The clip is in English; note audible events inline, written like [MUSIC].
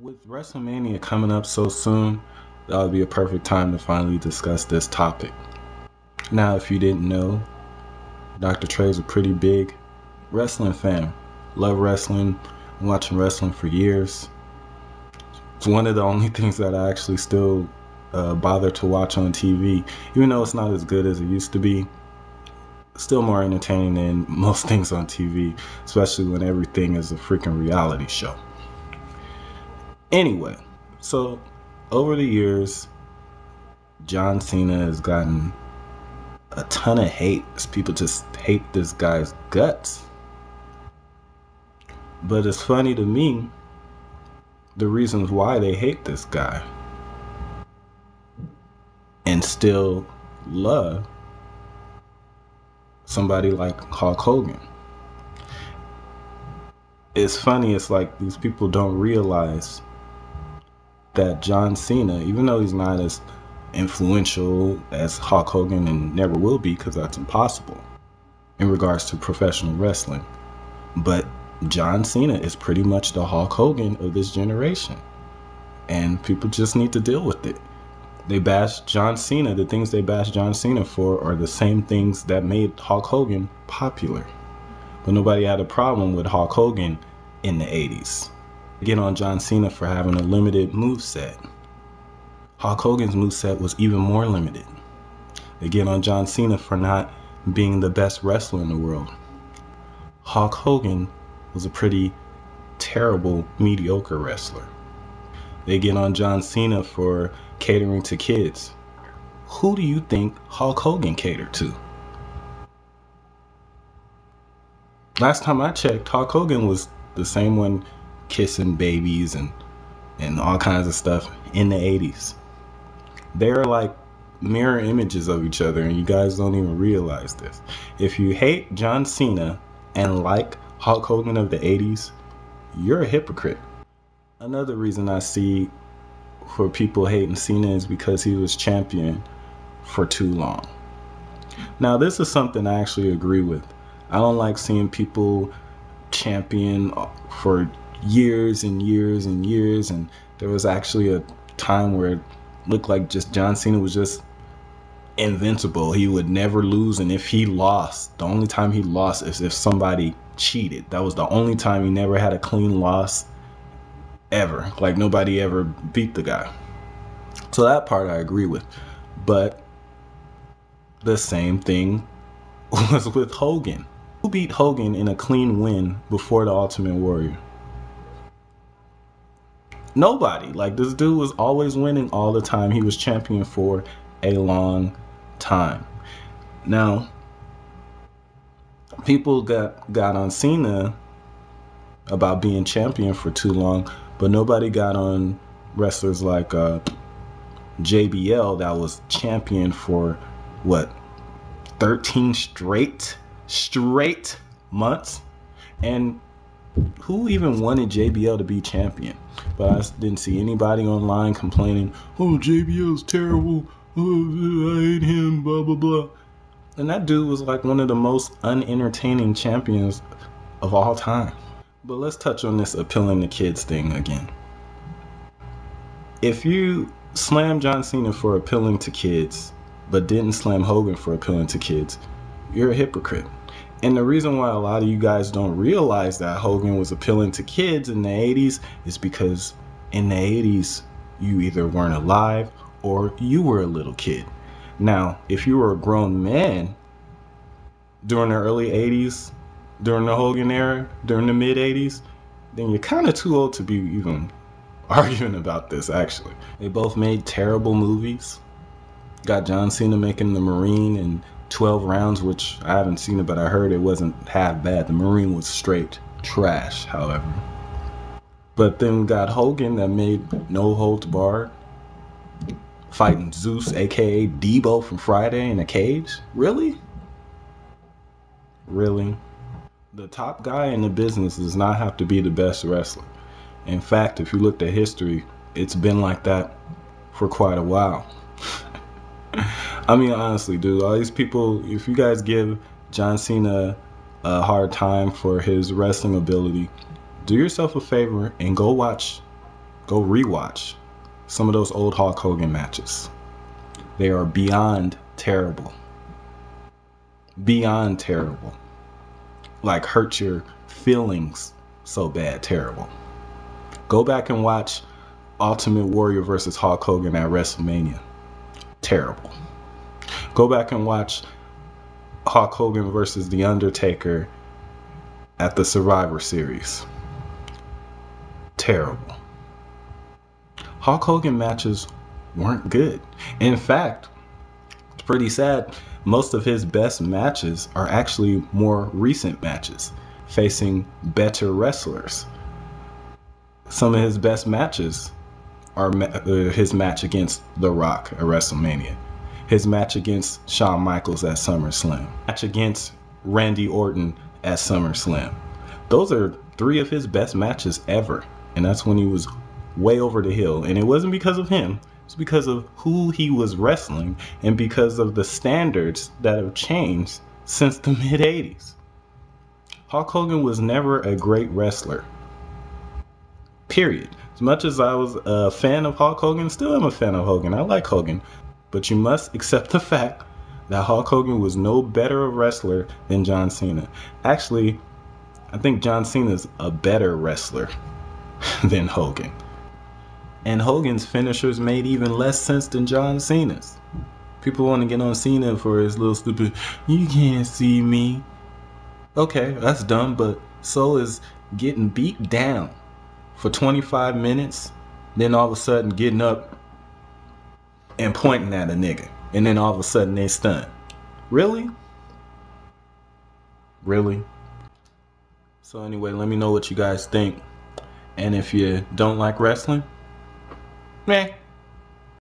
With WrestleMania coming up so soon, that would be a perfect time to finally discuss this topic. Now, if you didn't know, Dr. Tre's a pretty big wrestling fan. Love wrestling, watching wrestling for years. It's one of the only [LAUGHS] things that I actually still uh, bother to watch on TV, even though it's not as good as it used to be. Still more entertaining than [LAUGHS] most things on TV, especially when everything is a freaking reality show. Anyway, so over the years, John Cena has gotten a ton of hate. People just hate this guy's guts. But it's funny to me the reasons why they hate this guy and still love somebody like Hulk Hogan. It's funny, it's like these people don't realize that John Cena, even though he's not as influential as Hulk Hogan and never will be, because that's impossible in regards to professional wrestling, but John Cena is pretty much the Hulk Hogan of this generation. And people just need to deal with it. They bash John Cena. The things they bash John Cena for are the same things that made Hulk Hogan popular. But nobody had a problem with Hulk Hogan in the 80s. Get on John Cena for having a limited move set. Hulk Hogan's move set was even more limited. They get on John Cena for not being the best wrestler in the world. Hulk Hogan was a pretty terrible, mediocre wrestler. They get on John Cena for catering to kids. Who do you think Hulk Hogan catered to? Last time I checked, Hulk Hogan was the same one kissing babies and and all kinds of stuff in the 80s. They're like mirror images of each other and you guys don't even realize this. If you hate John Cena and like Hulk Hogan of the 80s, you're a hypocrite. Another reason I see for people hating Cena is because he was champion for too long. Now, this is something I actually agree with. I don't like seeing people champion for years and years and years. And there was actually a time where it looked like just John Cena was just invincible. He would never lose. And if he lost, the only time he lost is if somebody cheated. That was the only time he never had a clean loss ever. Like nobody ever beat the guy. So that part I agree with. But the same thing [LAUGHS] was with Hogan. Who beat Hogan in a clean win before the Ultimate Warrior? Nobody. Like this dude was always winning all the time. He was champion for a long time. Now, people got got on Cena about being champion for too long, but nobody got on wrestlers like uh, JBL that was champion for what 13 straight straight months and who even wanted JBL to be champion? But I didn't see anybody online complaining, "Oh, JBL's terrible. Oh, I hate him." Blah blah blah. And that dude was like one of the most unentertaining champions of all time. But let's touch on this appealing to kids thing again. If you slam John Cena for appealing to kids, but didn't slam Hogan for appealing to kids, you're a hypocrite. And the reason why a lot of you guys don't realize that Hogan was appealing to kids in the 80s is because in the 80s, you either weren't alive or you were a little kid. Now, if you were a grown man during the early 80s, during the Hogan era, during the mid 80s, then you're kind of too old to be even [LAUGHS] arguing about this, actually. They both made terrible movies. Got John Cena making The Marine and 12 rounds, which I haven't seen it, but I heard it wasn't half bad. The Marine was straight trash, however. But then we got Hogan that made No Holds Barred, fighting Zeus, aka Debo from Friday in a cage. Really? Really? The top guy in the business does not have to be the best wrestler. In fact, if you looked at history, it's been like that for quite a while. [LAUGHS] I mean, honestly, dude, all these people, if you guys give John Cena a hard time for his wrestling ability, do yourself a favor and go watch go rewatch some of those old Hulk Hogan matches. They are beyond terrible. Beyond terrible. Like hurt your feelings so bad, terrible. Go back and watch Ultimate Warrior versus Hulk Hogan at WrestleMania. Terrible. Go back and watch Hulk Hogan versus The Undertaker at the Survivor Series. Terrible. Hulk Hogan matches weren't good. In fact, it's pretty sad. Most of his best matches are actually more recent matches, facing better wrestlers. Some of his best matches are uh, his match against The Rock at WrestleMania, his match against Shawn Michaels at SummerSlam, match against Randy Orton at SummerSlam. Those are three of his best matches ever, and that's when he was way over the hill. And it wasn't because of him, it's because of who he was wrestling and because of the standards that have changed since the mid 80s. Hulk Hogan was never a great wrestler. Period. As much as I was a fan of Hulk Hogan, still am a fan of Hogan. I like Hogan. But you must [LAUGHS] accept the fact that Hulk Hogan was no better a wrestler than John Cena. Actually, I think John Cena's a better wrestler [LAUGHS] than Hogan. And Hogan's finishers made even less sense than John Cena's. People want to get on Cena for his little stupid, you can't see me. Okay, that's dumb, but so is getting beat down for 25 minutes, then all of a sudden getting up and pointing at a nigga. And then all of a sudden they stun. Really? Really? So anyway, let me know what you guys think. And if you don't like wrestling, meh.